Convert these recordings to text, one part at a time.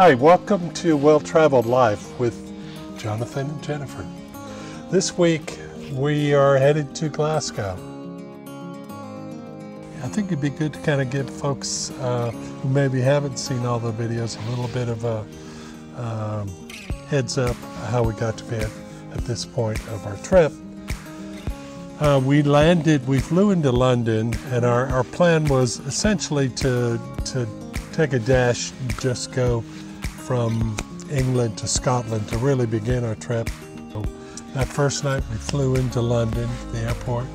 Hi, welcome to Well Traveled Life with Jonathan and Jennifer. This week we are headed to Glasgow. I think it'd be good to kind of give folks uh, who maybe haven't seen all the videos a little bit of a um, heads up how we got to be at, this point of our trip. Uh, we landed, we flew into London, and our, our plan was essentially to, to take a dash, just go from England to Scotland to really begin our trip. So that first night we flew into London, the airport.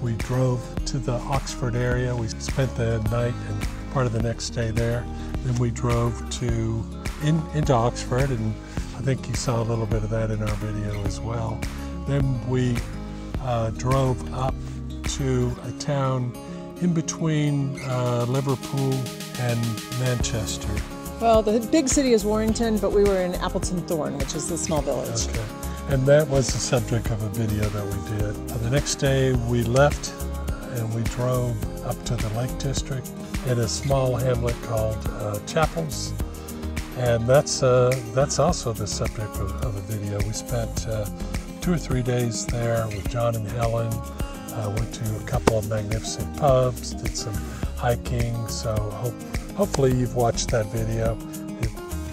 We drove to the Oxford area. We spent the night and part of the next day there. Then we drove to in, into Oxford, and I think you saw a little bit of that in our video as well. Then we uh, drove up to a town in between uh, Liverpool and Manchester. Well, the big city is Warrington, but we were in Appleton Thorn, which is the small village. Okay. And that was the subject of a video that we did. The next day we left and we drove up to the Lake District in a small hamlet called uh, Chapels. And that's, uh, that's also the subject of, of, a video. We spent uh, two or three days there with John and Helen. Uh, went to a couple of magnificent pubs, did some hiking. So hope, hopefully you've watched that video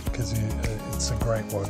because uh, it's a great one.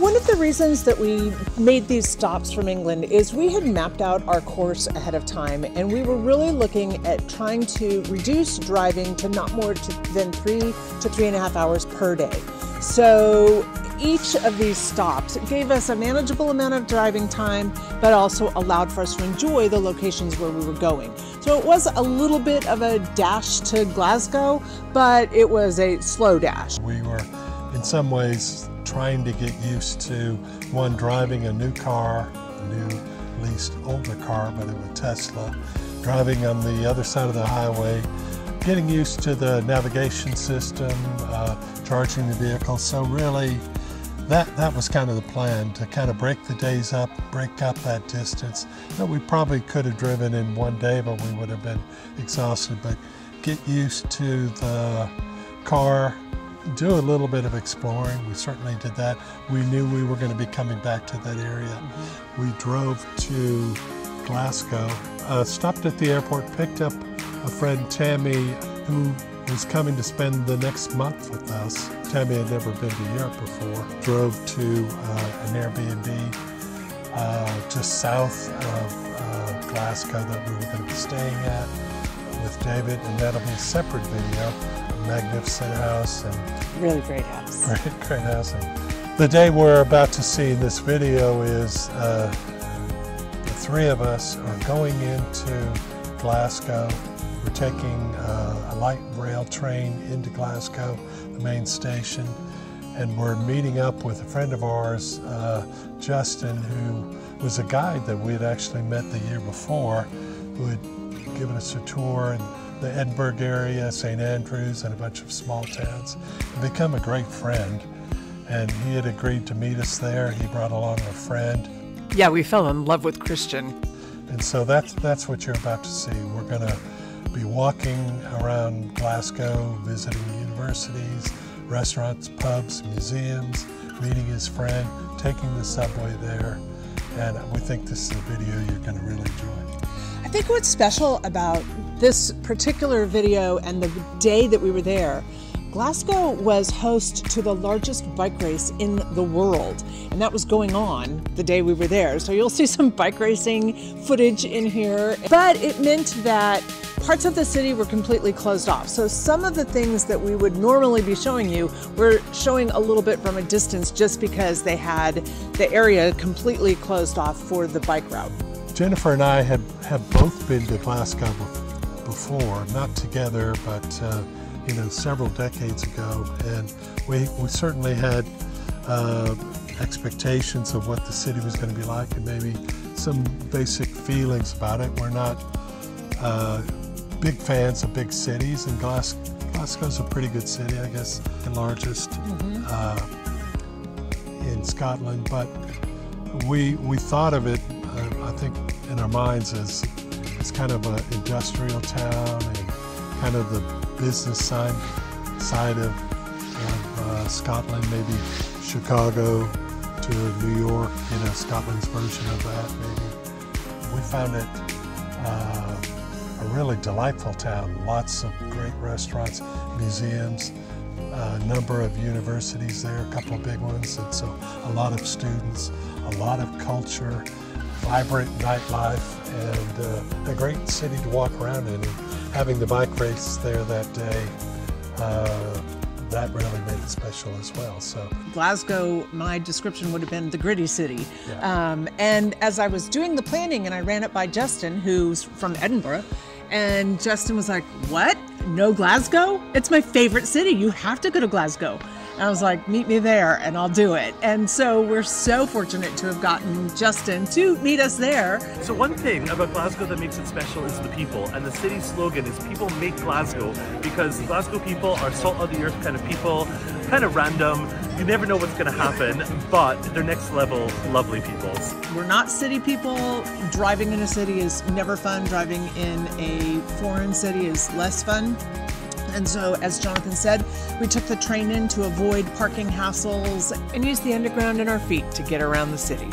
One of the reasons that we made these stops from England is we had mapped out our course ahead of time and we were really looking at trying to reduce driving to not more to, than three to three and a half hours per day. So each of these stops gave us a manageable amount of driving time, but also allowed for us to enjoy the locations where we were going. So it was a little bit of a dash to Glasgow, but it was a slow dash. We were in some ways trying to get used to one driving a new car, a new least older car, but it was Tesla, driving on the other side of the highway, getting used to the navigation system, uh, charging the vehicle. So really, that that was kind of the plan to kind of break the days up, break up that distance that we probably could have driven in one day, but we would have been exhausted. But get used to the car do a little bit of exploring. We certainly did that. We knew we were going to be coming back to that area. Mm-hmm. We drove to Glasgow, uh, stopped at the airport, picked up a friend, Tammy, who was coming to spend the next month with us. Tammy had never been to Europe before. Drove to uh, an Airbnb uh, just south of uh, Glasgow that we were going to be staying at with David, and that'll be a separate video A magnificent house and really great house. Great, great house. And the day we're about to see in this video is uh, the three of us are going into Glasgow. We're taking uh, light rail train into Glasgow, the main station, and we're meeting up with a friend of ours, uh, Justin, who was a guide that we had actually met the year before, who had given us a tour in the Edinburgh area, St. Andrews, and a bunch of small towns, and become a great friend. And he had agreed to meet us there. He brought along a friend. Yeah, we fell in love with Christian. And so that's, that's what you're about to see. We're going to be walking around Glasgow, visiting universities, restaurants, pubs, museums, meeting his friend, taking the subway there. And we think this is a video you're going to really enjoy. I think what's special about this particular video and the day that we were there, Glasgow was host to the largest bike race in the world, and that was going on the day we were there. So you'll see some bike racing footage in here, but it meant that parts of the city were completely closed off. So some of the things that we would normally be showing you, we're showing a little bit from a distance just because they had the area completely closed off for the bike route. Jennifer and I had, have both been to Glasgow before, not together, but uh, you know, several decades ago, and we, we certainly had uh, expectations of what the city was going to be like, and maybe some basic feelings about it. We're not uh, big fans of big cities, and Glas Glasgow's a pretty good city, I guess, the largest mm -hmm. in Scotland, but we we thought of it I think in our minds as, as kind of an industrial town and kind of the business side, side of of uh, Scotland, maybe Chicago to New York, you know, Scotland's version of that, maybe. We found it uh, really delightful town. Lots of great restaurants, museums, a number of universities there, a couple of big ones, and so a lot of students, a lot of culture, vibrant nightlife, and uh, a great city to walk around in. And having the bike race there that day, uh, that really made it special as well. So Glasgow, my description would have been the gritty city. Yeah. Um, and as I was doing the planning, and I ran it by Justin, who's from Edinburgh, and Justin was like, "What? No Glasgow? It's my favorite city. You have to go to Glasgow." I was like, "Meet me there, and I'll do it." And so we're so fortunate to have gotten Justin to meet us there. So one thing about Glasgow that makes it special is the people, and the city's slogan is "People make Glasgow," because Glasgow people are salt of the earth kind of people, kind of random. You never know what's going to happen, but they're next level, lovely people. We're not city people. Driving in a city is never fun. Driving in a foreign city is less fun. And so, as Jonathan said, we took the train in to avoid parking hassles and used the underground and our feet to get around the city.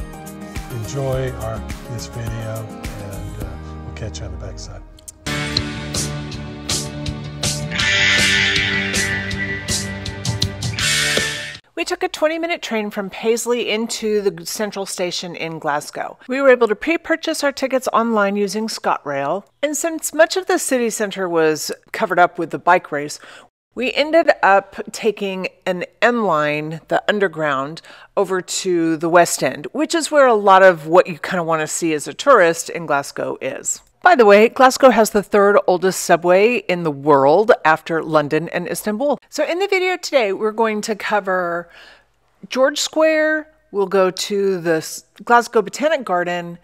enjoy our this video, and uh, we'll catch you on the backside. We took a 20 minute train from Paisley into the central station in Glasgow. We were able to pre purchase our tickets online using ScotRail, and since much of the city centre was covered up with the bike race, we ended up taking an M line, the underground, over to the West End, which is where a lot of what you kind of want to see as a tourist in Glasgow is. By the way, Glasgow has the third oldest subway in the world after London and Istanbul. So, in the video today, we're going to cover George Square, we'll go to the Glasgow Botanic Garden,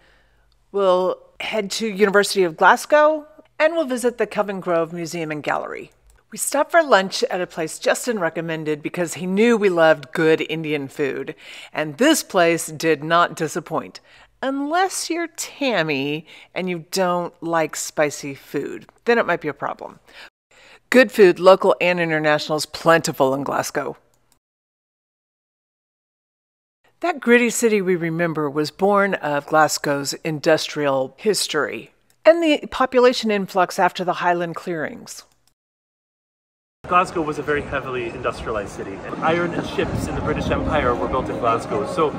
we'll head to University of Glasgow, and we'll visit the Kelvingrove Museum and Gallery. We stopped for lunch at a place Justin recommended because he knew we loved good Indian food, and this place did not disappoint. Unless you're Tammy and you don't like spicy food, then it might be a problem. Good food, local and international, is plentiful in Glasgow. That gritty city we remember was born of Glasgow's industrial history and the population influx after the Highland clearings. Glasgow was a very heavily industrialized city. And iron and ships in the British Empire were built in Glasgow. So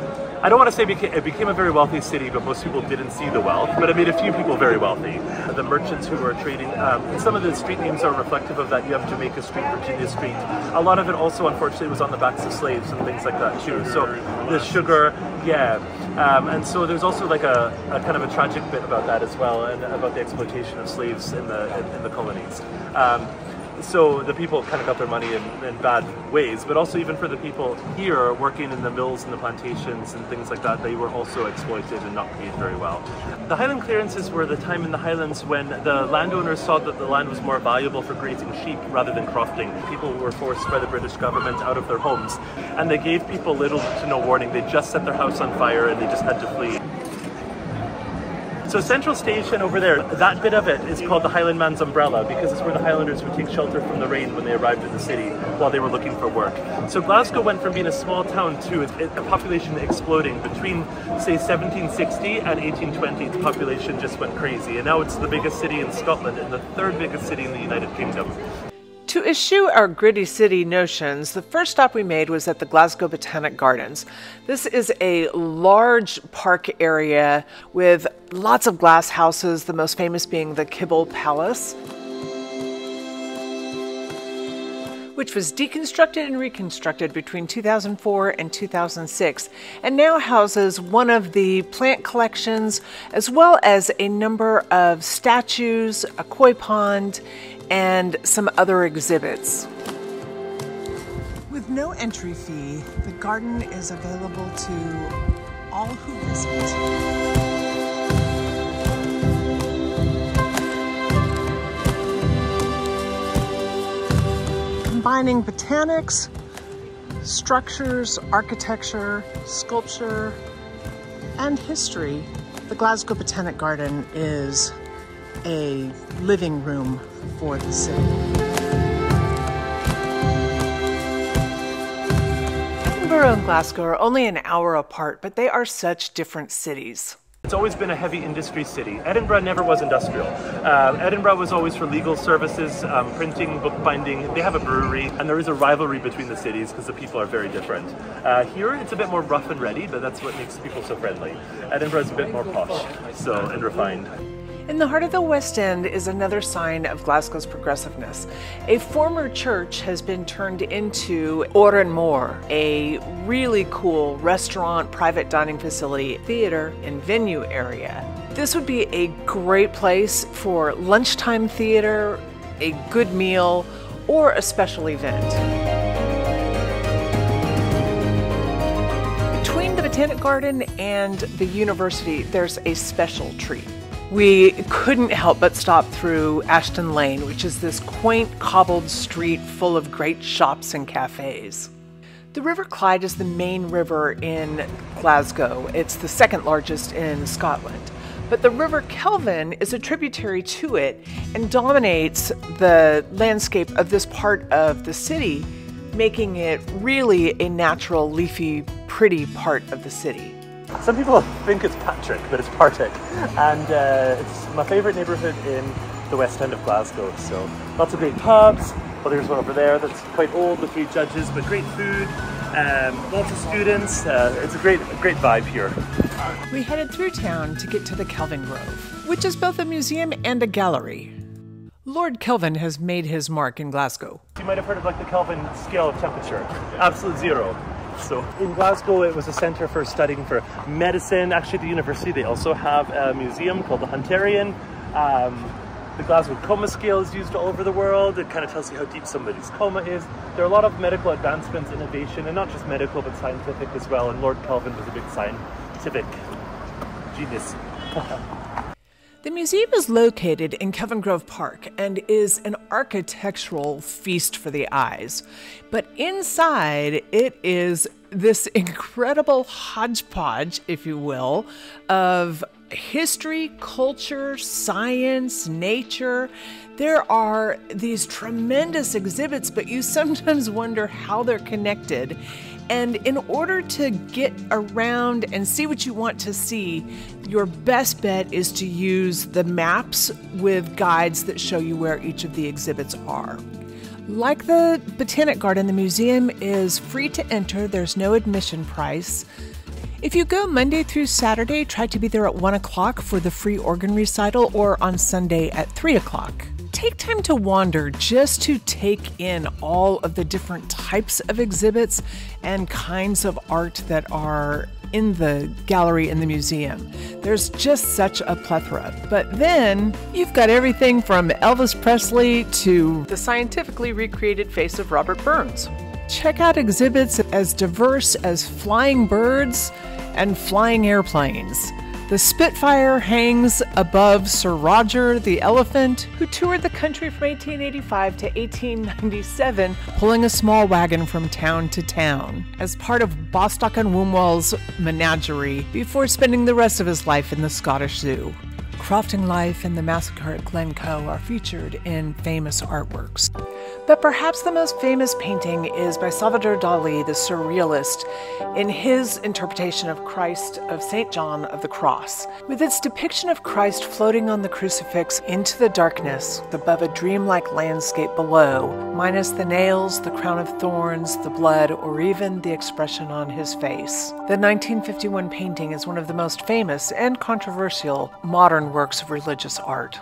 I don't want to say it became a very wealthy city, but most people didn't see the wealth. But it made a few people very wealthy. The merchants who were trading, um, and some of the street names are reflective of that. You have Jamaica Street, Virginia Street. A lot of it also, unfortunately, was on the backs of slaves and things like that too. So the sugar, yeah. Um, and so there's also like a, a kind of a tragic bit about that as well, and about the exploitation of slaves in the in, in the colonies. Um, so the people kind of got their money in, in bad ways, but also even for the people here working in the mills and the plantations and things like that, they were also exploited and not paid very well. The Highland clearances were the time in the Highlands when the landowners saw that the land was more valuable for grazing sheep rather than crofting. People were forced by the British government out of their homes, and they gave people little to no warning. They just set their house on fire and they just had to flee. So Central Station over there, that bit of it is called the Highlandman's Umbrella because it's where the Highlanders would take shelter from the rain when they arrived in the city while they were looking for work. So Glasgow went from being a small town to a a population exploding. Between, say, 1760 and 1820, the population just went crazy. And now it's the biggest city in Scotland and the third biggest city in the United Kingdom. To eschew our gritty city notions, the first stop we made was at the Glasgow Botanic Gardens. This is a large park area with lots of glass houses, the most famous being the Kibble Palace, which was deconstructed and reconstructed between 2004 and 2006, and now houses one of the plant collections as well as a number of statues, a koi pond, and some other exhibits. With no entry fee, the garden is available to all who visit. Combining botanics, structures, architecture, sculpture, and history, the Glasgow Botanic Garden is a living room for the city. Edinburgh and Glasgow are only an hour apart, but they are such different cities. It's always been a heavy industry city. Edinburgh never was industrial. Uh, Edinburgh was always for legal services, um, printing, bookbinding. They have a brewery, and there is a rivalry between the cities because the people are very different. Uh, here, it's a bit more rough and ready, but that's what makes people so friendly. Edinburgh is a bit more posh, so and refined. In the heart of the West End is another sign of Glasgow's progressiveness. A former church has been turned into Oran Mor, a really cool restaurant, private dining facility, theater, and venue area. This would be a great place for lunchtime theater, a good meal, or a special event. Between the Botanic Garden and the university, there's a special treat we couldn't help but stop through Ashton Lane, which is this quaint cobbled street full of great shops and cafes. The River Clyde is the main river in Glasgow. It's the second largest in Scotland. But the River Kelvin is a tributary to it and dominates the landscape of this part of the city, making it really a natural, leafy, pretty part of the city. Some people think it's Patrick, but it's Partick. And uh, it's my favourite neighbourhood in the west end of Glasgow. So lots of great pubs. Well, there's one over there that's quite old with three judges, but great food. Um, lots of students. Uh, it's a great, great vibe here. We headed through town to get to the Kelvingrove, which is both a museum and a gallery. Lord Kelvin has made his mark in Glasgow. You might have heard of like the Kelvin scale of temperature, absolute zero. So in Glasgow, it was a centre for studying for medicine. Actually, the university, they also have a museum called the Hunterian. Um, the Glasgow coma scale is used all over the world. It kind of tells you how deep somebody's coma is. There are a lot of medical advancements, innovation, and not just medical, but scientific as well. And Lord Kelvin was a big scientific genius. The museum is located in Kelvingrove Park and is an architectural feast for the eyes. But inside, it is this incredible hodgepodge, if you will, of history, culture, science, nature. There are these tremendous exhibits, but you sometimes wonder how they're connected. And in order to get around and see what you want to see, your best bet is to use the maps with guides that show you where each of the exhibits are. Like the Botanic Garden, the museum is free to enter, there's no admission price. If you go Monday through Saturday, try to be there at 1 o'clock for the free organ recital or on Sunday at 3 o'clock take time to wander just to take in all of the different types of exhibits and kinds of art that are in the gallery in the museum. There's just such a plethora. But then you've got everything from Elvis Presley to the scientifically recreated face of Robert Burns. Check out exhibits as diverse as flying birds and flying airplanes. The Spitfire hangs above Sir Roger the Elephant, who toured the country from 1885 to 1897, pulling a small wagon from town to town as part of Bostock and Wombwell's menagerie before spending the rest of his life in the Scottish Zoo. Crofting Life and the Massacre at Glencoe are featured in famous artworks. But perhaps the most famous painting is by Salvador Dali, the surrealist, in his interpretation of Christ of St. John of the Cross. With its depiction of Christ floating on the crucifix into the darkness above a dreamlike landscape below, minus the nails, the crown of thorns, the blood, or even the expression on his face. The 1951 painting is one of the most famous and controversial modern works of religious art.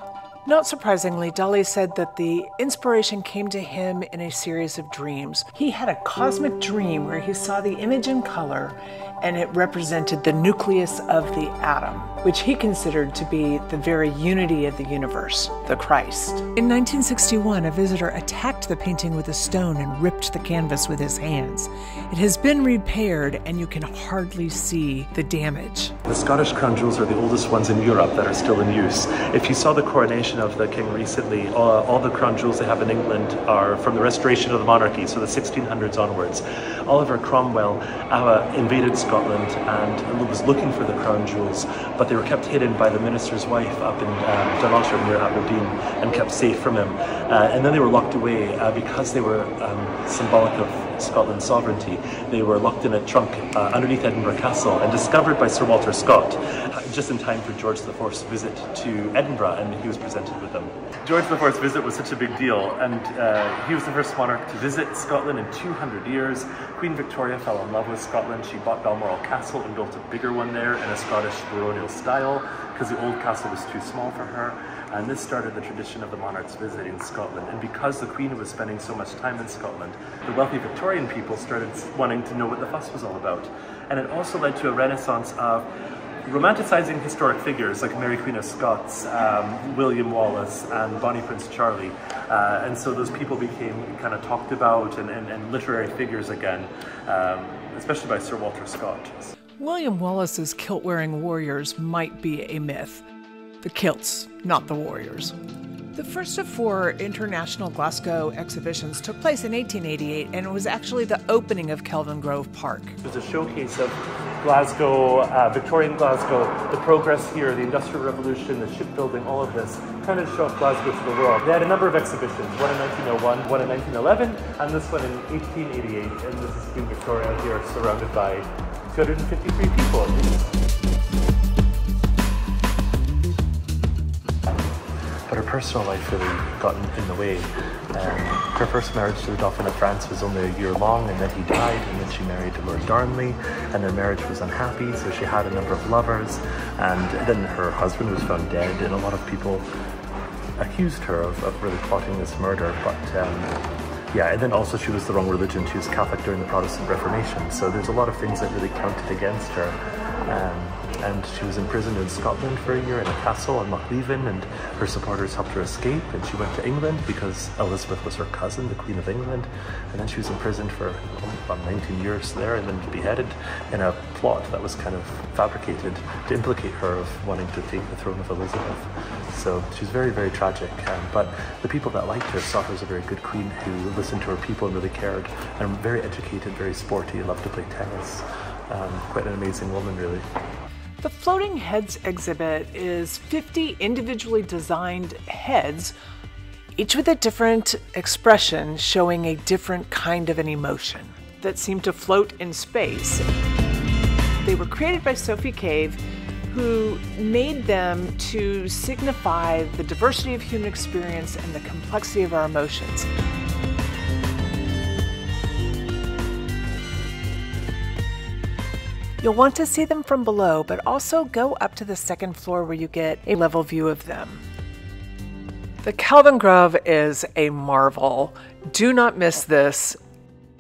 Not surprisingly, Dali said that the inspiration came to him in a series of dreams. He had a cosmic dream where he saw the image in color and it represented the nucleus of the atom, which he considered to be the very unity of the universe, the Christ. In 1961, a visitor attacked the painting with a stone and ripped the canvas with his hands. It has been repaired, and you can hardly see the damage. The Scottish crown jewels are the oldest ones in Europe that are still in use. If you saw the coronation of the king recently, all, all the crown jewels they have in England are from the restoration of the monarchy, so the 1600s onwards. Oliver Cromwell uh, invaded Scotland and was looking for the crown jewels, but they were kept hidden by the minister's wife up in uh, Dunnottar near Aberdeen and kept safe from him. Uh, and then they were locked away uh, because they were um, symbolic of Scotland's sovereignty. They were locked in a trunk uh, underneath Edinburgh Castle and discovered by Sir Walter Scott uh, just in time for George IV's visit to Edinburgh, and he was presented with them. George IV's visit was such a big deal, and uh, he was the first monarch to visit Scotland in 200 years. Queen Victoria fell in love with Scotland. She bought Balmoral Castle and built a bigger one there in a Scottish baronial style because the old castle was too small for her. And this started the tradition of the monarchs visiting Scotland. And because the Queen was spending so much time in Scotland, the wealthy Victorian people started wanting to know what the fuss was all about. And it also led to a renaissance of romanticizing historic figures like Mary Queen of Scots, um, William Wallace, and Bonnie Prince Charlie. Uh, and so those people became kind of talked about and, and, and literary figures again, um, especially by Sir Walter Scott. William Wallace's kilt wearing warriors might be a myth the kilts, not the warriors. The first of four international Glasgow exhibitions took place in 1888, and it was actually the opening of Kelvingrove Park. It was a showcase of Glasgow, uh, Victorian Glasgow, the progress here, the Industrial Revolution, the shipbuilding, all of this, kind of show off Glasgow to the world. They had a number of exhibitions, one in 1901, one in 1911, and this one in 1888, and this is Queen Victoria here surrounded by 253 people. But her personal life really got in, in the way. Um, her first marriage to the Dauphin of France was only a year long, and then he died, and then she married Lord Darnley, and their marriage was unhappy, so she had a number of lovers, and then her husband was found dead, and a lot of people accused her of, of really plotting this murder, but um, yeah, and then also she was the wrong religion. She was Catholic during the Protestant Reformation, so there's a lot of things that really counted against her. Um, and she was imprisoned in Scotland for a year in a castle in Lochleven, and her supporters helped her escape, and she went to England because Elizabeth was her cousin, the Queen of England, and then she was imprisoned for about 19 years there, and then beheaded in a plot that was kind of fabricated to implicate her of wanting to take the throne of Elizabeth. So she's very, very tragic, um, but the people that liked her saw her as a very good queen who listened to her people and really cared, and very educated, very sporty, loved to play tennis. Um, quite an amazing woman, really. The Floating Heads exhibit is 50 individually designed heads, each with a different expression showing a different kind of an emotion that seem to float in space. They were created by Sophie Cave, who made them to signify the diversity of human experience and the complexity of our emotions. You'll want to see them from below, but also go up to the second floor where you get a level view of them. The Kelvingrove is a marvel. Do not miss this.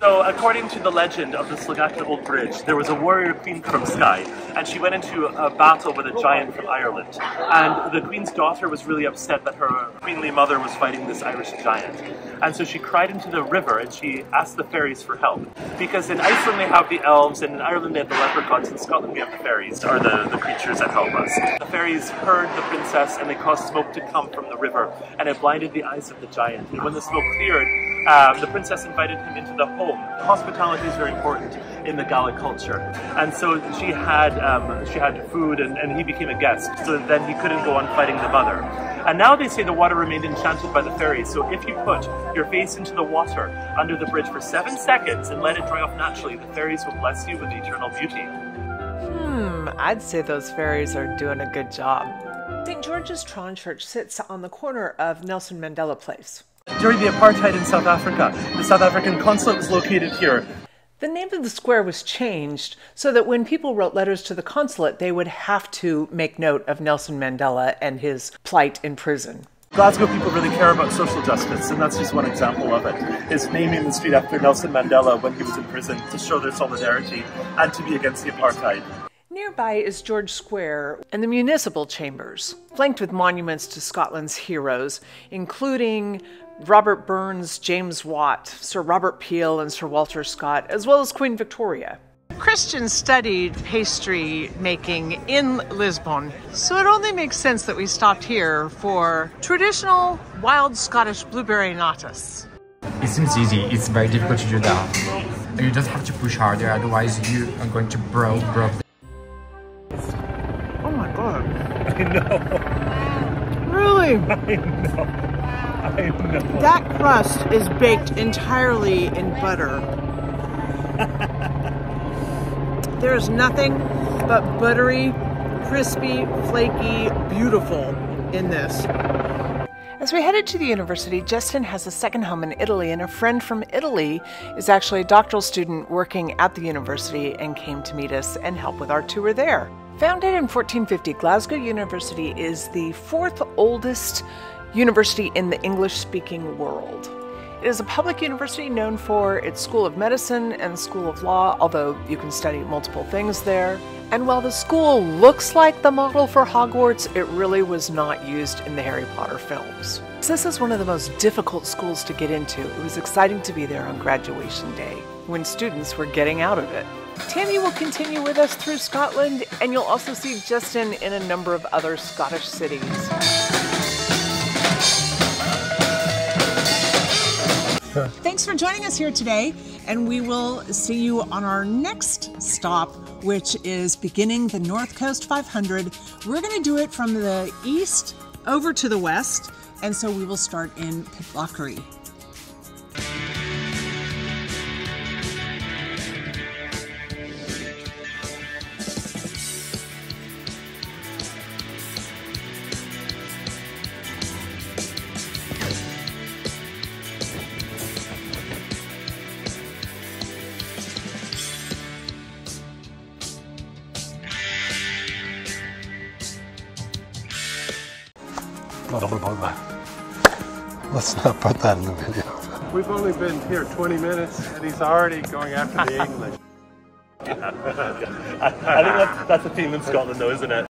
So, according to the legend of the Sligachan Old Bridge, there was a warrior queen from Skye, and she went into a battle with a giant from Ireland. And the queen's daughter was really upset that her queenly mother was fighting this Irish giant. And so she cried into the river and she asked the fairies for help. Because in Iceland they have the elves, and in Ireland they have the leprechauns, in Scotland we have the fairies, are the, the creatures that help us. The fairies heard the princess and they caused smoke to come from the river, and it blinded the eyes of the giant. And when the smoke cleared, um, the princess invited him into the home. Hospitality is very important in the Gaelic culture, and so she had um, she had food, and, and he became a guest. So then he couldn't go on fighting the mother. And now they say the water remained enchanted by the fairies. So if you put your face into the water under the bridge for seven seconds and let it dry off naturally, the fairies will bless you with eternal beauty. Hmm, I'd say those fairies are doing a good job. St. George's Tron Church sits on the corner of Nelson Mandela Place. During the apartheid in South Africa, the South African consulate was located here. The name of the square was changed so that when people wrote letters to the consulate, they would have to make note of Nelson Mandela and his plight in prison. Glasgow people really care about social justice, and that's just one example of it. Is naming the street after Nelson Mandela when he was in prison to show their solidarity and to be against the apartheid. Nearby is George Square and the municipal chambers, flanked with monuments to Scotland's heroes, including Robert Burns, James Watt, Sir Robert Peel, and Sir Walter Scott, as well as Queen Victoria. Christian studied pastry making in Lisbon, so it only makes sense that we stopped here for traditional wild Scottish blueberry natas. It seems easy, it's very difficult to do that. You just have to push harder, otherwise you are going to broke, broke. Oh my god. I know. Really? I know. I know. That crust is baked entirely in butter. there is nothing but buttery, crispy, flaky, beautiful in this. As we headed to the university, Justin has a second home in Italy, and a friend from Italy is actually a doctoral student working at the university and came to meet us and help with our tour there. Founded in 1450, Glasgow University is the fourth oldest university in the English speaking world. It is a public university known for its School of Medicine and School of Law, although you can study multiple things there. And while the school looks like the model for Hogwarts, it really was not used in the Harry Potter films. This is one of the most difficult schools to get into. It was exciting to be there on graduation day when students were getting out of it. Tammy will continue with us through Scotland, and you'll also see Justin in a number of other Scottish cities. Thanks for joining us here today, and we will see you on our next stop, which is beginning the North Coast 500. We're going to do it from the east over to the west, and so we will start in Pitlochry. Not put that in the video. We've only been here 20 minutes and he's already going after the English. I think that's, that's a theme in Scotland, though, isn't it?